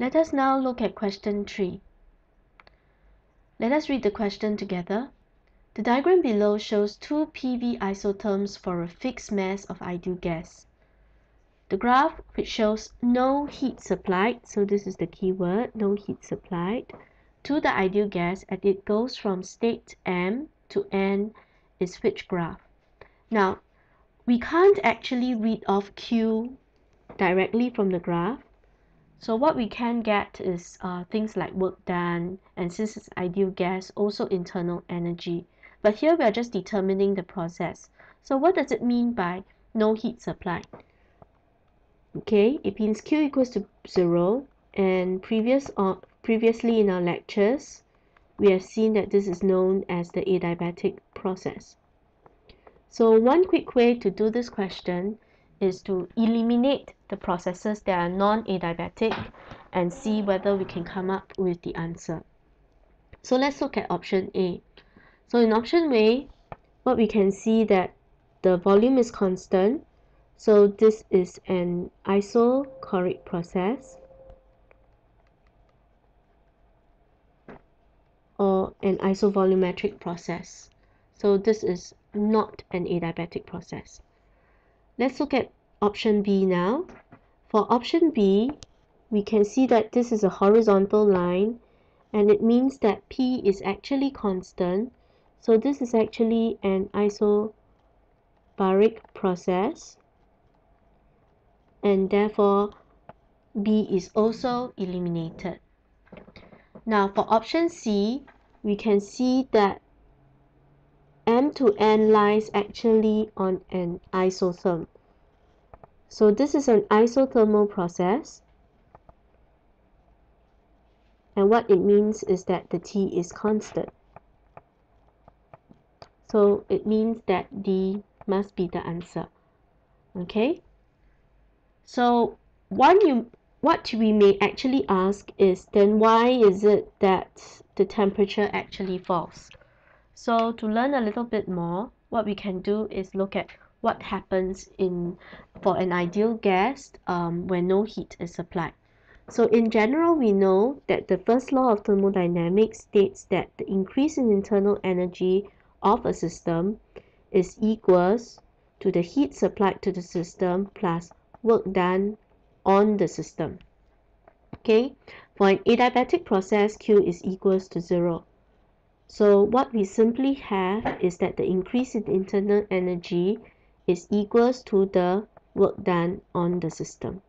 Let us now look at question 3. Let us read the question together. The diagram below shows two PV isotherms for a fixed mass of ideal gas. The graph which shows no heat supplied, so this is the keyword, no heat supplied, to the ideal gas as it goes from state M to N is which graph? Now, we can't actually read off Q directly from the graph. So what we can get is uh, things like work done, and since it's ideal gas, also internal energy. But here we are just determining the process. So what does it mean by no heat supply? Okay, it means Q equals to 0 and previous uh, previously in our lectures we have seen that this is known as the adiabatic process. So one quick way to do this question is to eliminate the processes that are non-adiabatic and see whether we can come up with the answer. So let's look at option A. So in option A, what we can see that the volume is constant. So this is an isochoric process or an isovolumetric process. So this is not an adiabatic process. Let's look at option B now. For option B, we can see that this is a horizontal line and it means that P is actually constant so this is actually an isobaric process and therefore B is also eliminated. Now for option C, we can see that M to N lies actually on an isotherm. So this is an isothermal process. And what it means is that the T is constant. So it means that D must be the answer. Okay? So one you what we may actually ask is then why is it that the temperature actually falls? So to learn a little bit more, what we can do is look at what happens in for an ideal gas um, when no heat is supplied. So in general, we know that the first law of thermodynamics states that the increase in internal energy of a system is equals to the heat supplied to the system plus work done on the system. Okay, for an adiabatic process, Q is equals to 0. So what we simply have is that the increase in internal energy is equals to the work done on the system.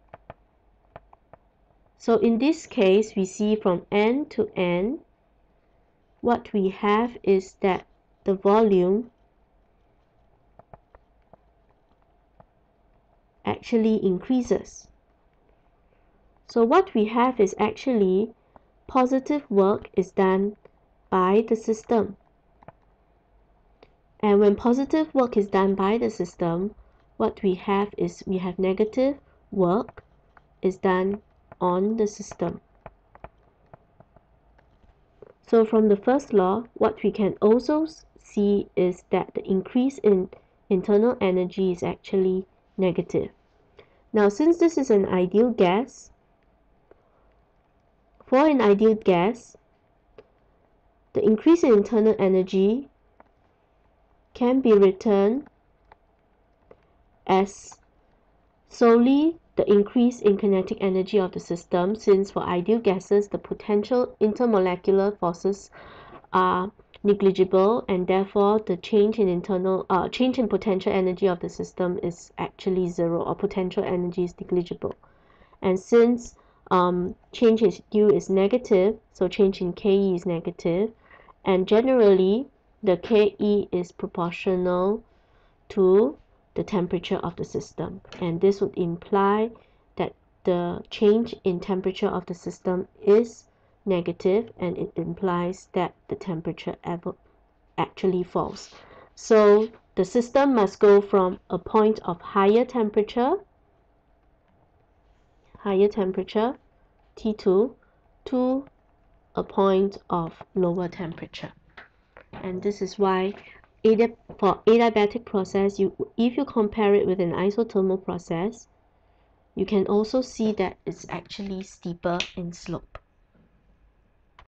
So in this case, we see from N to N, what we have is that the volume actually increases. So what we have is actually positive work is done by the system. And when positive work is done by the system, what we have is we have negative work is done on the system. So from the first law, what we can also see is that the increase in internal energy is actually negative. Now since this is an ideal gas, for an ideal gas, the increase in internal energy can be written as solely the increase in kinetic energy of the system since for ideal gases the potential intermolecular forces are negligible and therefore the change in internal uh, change in potential energy of the system is actually zero or potential energy is negligible. And since um, change in U is negative so change in KE is negative and generally the KE is proportional to the temperature of the system and this would imply that the change in temperature of the system is negative and it implies that the temperature ever actually falls. So the system must go from a point of higher temperature, higher temperature, T2, to a point of lower temperature. And this is why for adiabatic process, you if you compare it with an isothermal process, you can also see that it's actually steeper in slope.